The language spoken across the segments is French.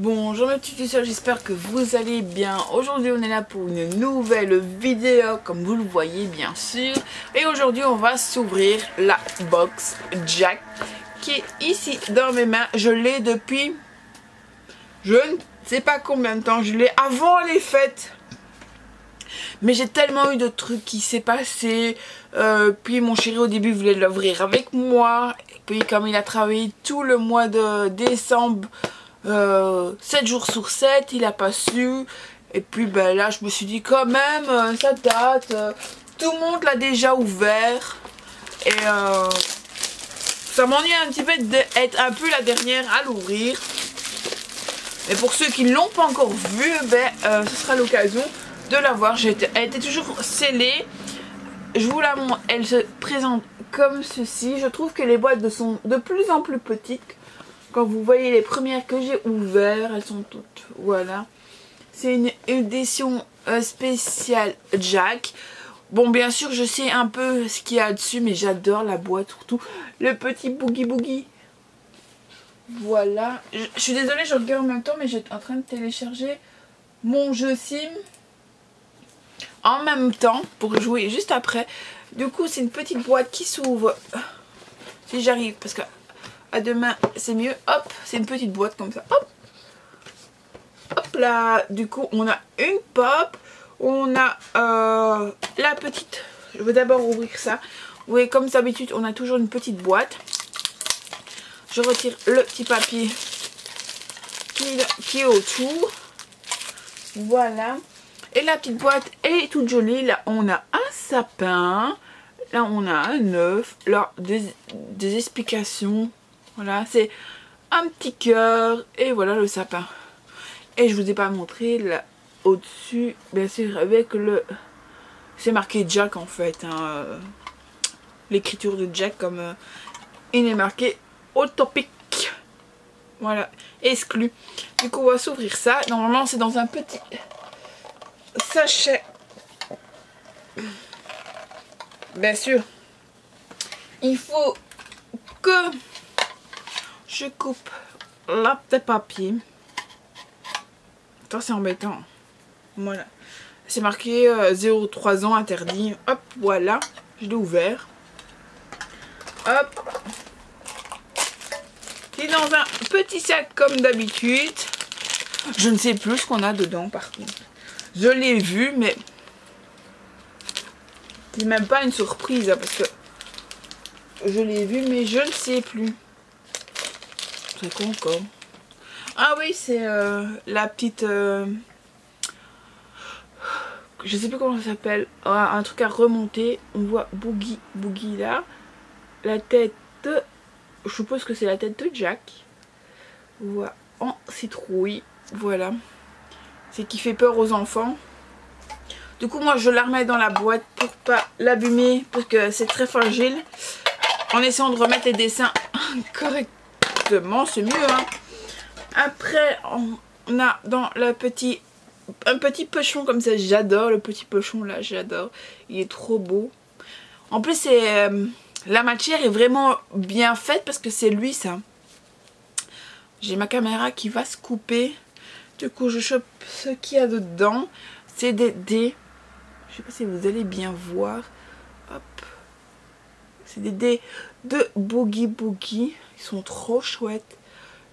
Bonjour mes petits j'espère que vous allez bien. Aujourd'hui on est là pour une nouvelle vidéo comme vous le voyez bien sûr. Et aujourd'hui on va s'ouvrir la box Jack qui est ici dans mes mains. Je l'ai depuis je ne sais pas combien de temps. Je l'ai avant les fêtes. Mais j'ai tellement eu de trucs qui s'est passé. Euh, puis mon chéri au début voulait l'ouvrir avec moi. Puis comme il a travaillé tout le mois de décembre euh, 7 jours sur 7, il a pas su. Et puis ben là, je me suis dit quand même, euh, ça date. Euh, tout le monde l'a déjà ouvert. Et euh, ça m'ennuie un petit peu d'être un peu la dernière à l'ouvrir. Et pour ceux qui ne l'ont pas encore vu, ben, ce sera l'occasion de la voir. Elle était toujours scellée. Je vous la montre. Elle se présente comme ceci. Je trouve que les boîtes sont de plus en plus petites. Quand vous voyez les premières que j'ai ouvertes, elles sont toutes, voilà. C'est une édition euh, spéciale Jack. Bon, bien sûr, je sais un peu ce qu'il y a dessus, mais j'adore la boîte, surtout le petit boogie boogie. Voilà. Je, suis désolée, je regarde en même temps, mais j'étais en train de télécharger mon jeu Sim en même temps pour jouer juste après. Du coup, c'est une petite boîte qui s'ouvre. Si j'arrive, parce que à demain c'est mieux. Hop, c'est une petite boîte comme ça. Hop. Hop là. Du coup, on a une pop. On a euh, la petite. Je vais d'abord ouvrir ça. Voyez, comme d'habitude, on a toujours une petite boîte. Je retire le petit papier qui, est autour. Voilà. Et la petite boîte est toute jolie. Là, on a un sapin. Là, on a un œuf. Là, des explications voilà, c'est un petit cœur et voilà le sapin. Et je vous ai pas montré là au-dessus, bien sûr, avec le... C'est marqué Jack en fait. Hein, l'écriture de Jack comme euh, il est marqué au topic. Voilà, exclu. Du coup, on va s'ouvrir ça. Normalement, c'est dans un petit sachet. Bien sûr, il faut que je coupe la de papier. Ça c'est embêtant. Voilà. C'est marqué 0,3 euh, ans interdit. Hop, voilà. Je l'ai ouvert. Hop. C'est dans un petit sac comme d'habitude. Je ne sais plus ce qu'on a dedans par contre. Je l'ai vu mais c'est même pas une surprise hein, parce que je l'ai vu mais je ne sais plus. Quoi. Ah oui, c'est euh, la petite... Euh, je sais plus comment ça s'appelle. Ah, un truc à remonter. On voit Boogie Boogie là. La tête... Je suppose que c'est la tête de Jack. On voit en citrouille. Voilà. C'est qui fait peur aux enfants. Du coup, moi, je la remets dans la boîte pour pas l'abîmer. Parce que c'est très fragile. En essayant de remettre les dessins correctement c'est mieux. Hein. Après, on a dans le petit, un petit pochon comme ça. J'adore le petit pochon là, j'adore. Il est trop beau. En plus, c'est euh, la matière est vraiment bien faite parce que c'est lui ça. J'ai ma caméra qui va se couper. Du coup, je chope ce qu'il y a dedans. C'est des dés. Je sais pas si vous allez bien voir. Hop. C'est des dés de Boogie Boogie. Ils sont trop chouettes.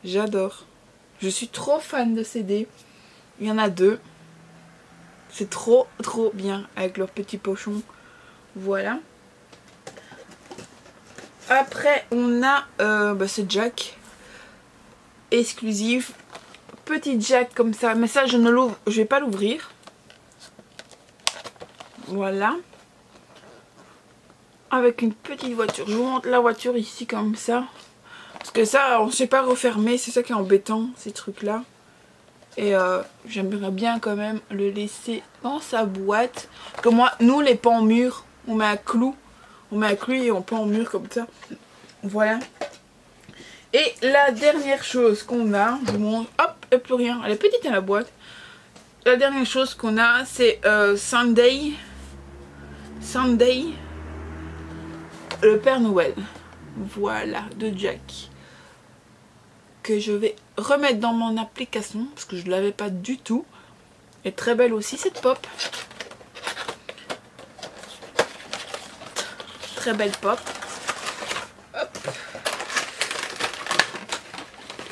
J'adore. Je suis trop fan de ces dés. Il y en a deux. C'est trop trop bien avec leur petit pochon. Voilà. Après on a euh, bah, ce jack exclusif. Petit jack comme ça. Mais ça je ne l'ouvre. Je vais pas l'ouvrir. Voilà. Avec une petite voiture. Je vous montre la voiture ici comme ça. Que ça, on sait pas refermer. C'est ça qui est embêtant, ces trucs-là. Et euh, j'aimerais bien quand même le laisser dans sa boîte. Comme moi, nous, les pans mûrs, on met un clou. On met un clou et on pend en mur comme ça. Voilà. Et la dernière chose qu'on a, je vous montre, hop, il plus rien. Elle est petite à la boîte. La dernière chose qu'on a, c'est euh, Sunday. Sunday. Le Père Noël. Voilà, de Jack je vais remettre dans mon application parce que je ne l'avais pas du tout. Et très belle aussi cette pop. Très belle pop.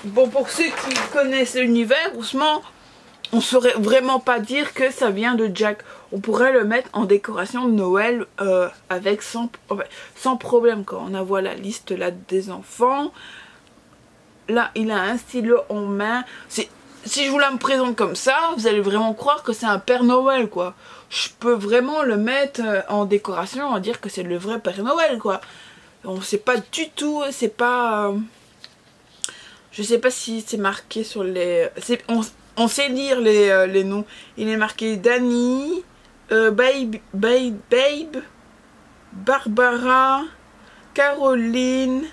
Bon, pour ceux qui connaissent l'univers, doucement, on saurait vraiment pas dire que ça vient de Jack. On pourrait le mettre en décoration de Noël euh, avec sans, sans problème quand on a voit la liste là des enfants. Là, il a un stylo en main. Si je vous la me présente comme ça, vous allez vraiment croire que c'est un Père Noël, quoi. Je peux vraiment le mettre euh, en décoration, en dire que c'est le vrai Père Noël, quoi. On sait pas du tout, c'est pas... Euh, je sais pas si c'est marqué sur les... On, sait lire les, euh, les, noms. Il est marqué Danny, Babe, Babe, Babe, Barbara, Caroline...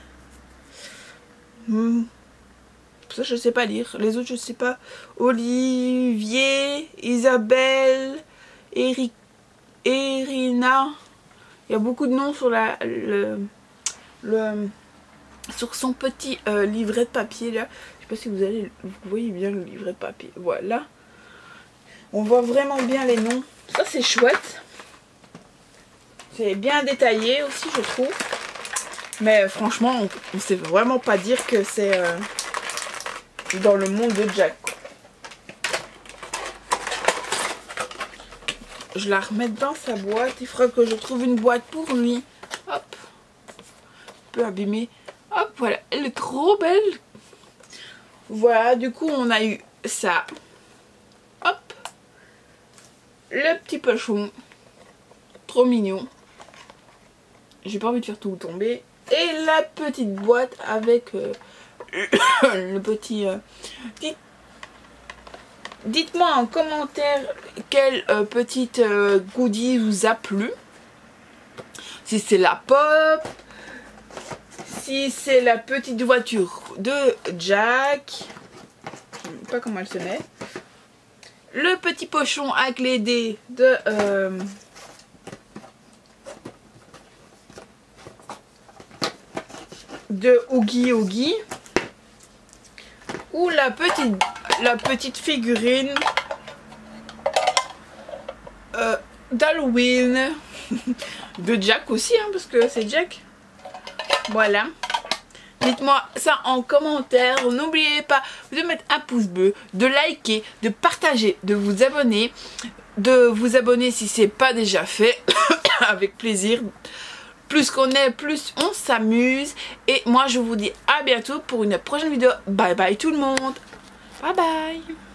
Hmm, ça, je sais pas lire. Les autres, je sais pas. Olivier, Isabelle, Eric, Erina. Il y a beaucoup de noms sur la, le, le sur son petit euh, livret de papier là. Je sais pas si vous allez, vous voyez bien le livret de papier. Voilà. On voit vraiment bien les noms. Ça, c'est chouette. C'est bien détaillé aussi, je trouve. Mais franchement, on ne sait vraiment pas dire que c'est... Euh, dans le monde de Jack. Je la remets dans sa boîte. Il faudra que je trouve une boîte pour lui. Hop. Un peu abîmée. Hop, voilà. Elle est trop belle. Voilà, du coup, on a eu ça. Hop. Le petit pochon. Trop mignon. J'ai pas envie de faire tout tomber. Et la petite boîte avec... Euh, le petit... Euh, dites-moi en commentaire quelle euh, petite goodie vous a plu. Si c'est la pop, si c'est la petite voiture de Jack, je ne sais pas comment elle se met. Le petit pochon les dés de... de Oogie Oogie ou la petite, la petite figurine euh, d'Halloween de Jack aussi, hein, parce que c'est Jack. Voilà. Dites-moi ça en commentaire. N'oubliez pas de mettre un pouce bleu, de liker, de partager, de vous abonner. De vous abonner si c'est pas déjà fait. Avec plaisir. Plus qu'on est, plus on s'amuse. Et moi, je vous dis à bientôt pour une prochaine vidéo. Bye bye tout le monde. Bye bye.